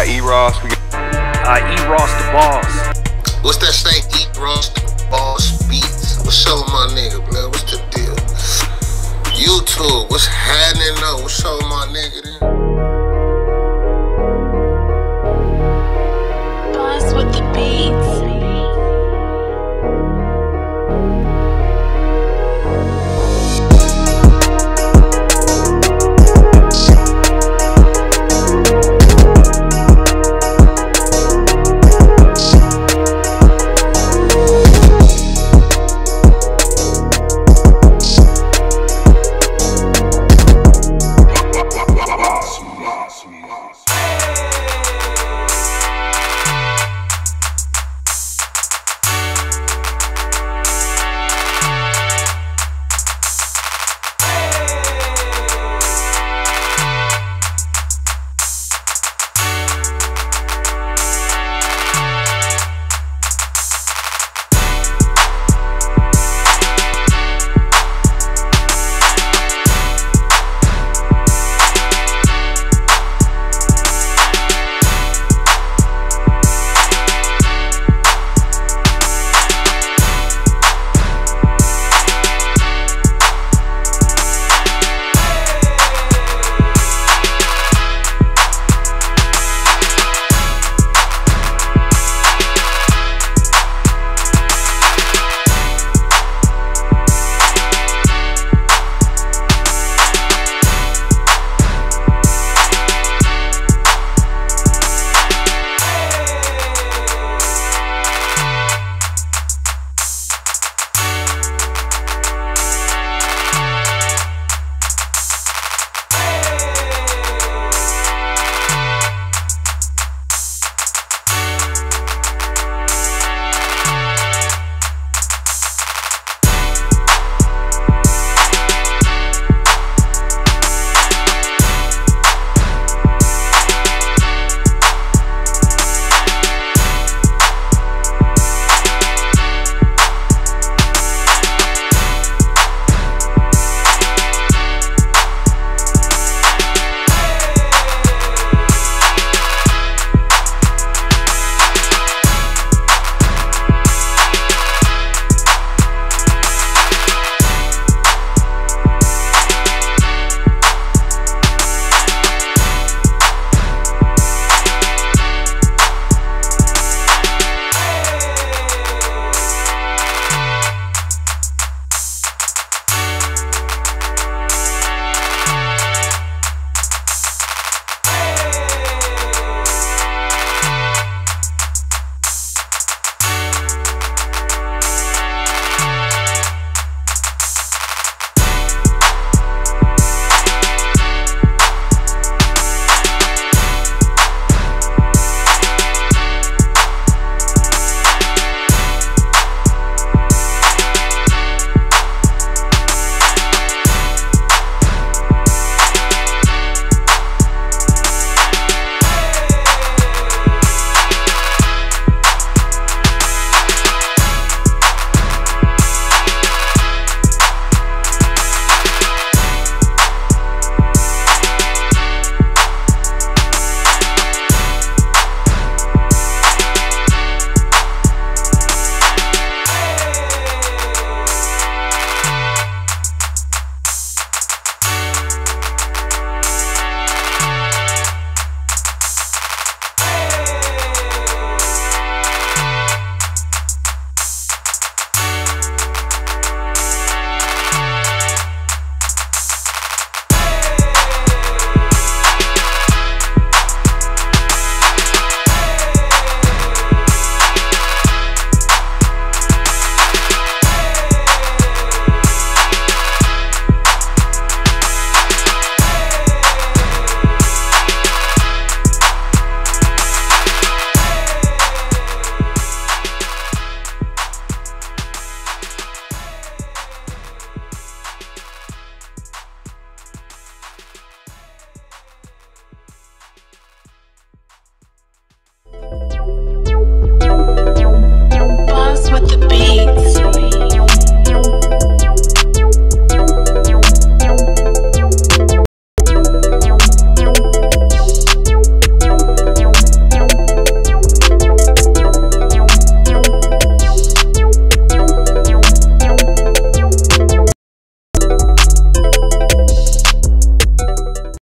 got E Ross. We got Uh, E Ross the boss. What's that say? E Ross the Boss Beats? What's up my nigga, man? What's the deal? YouTube, what's happening though? What's up my nigga then?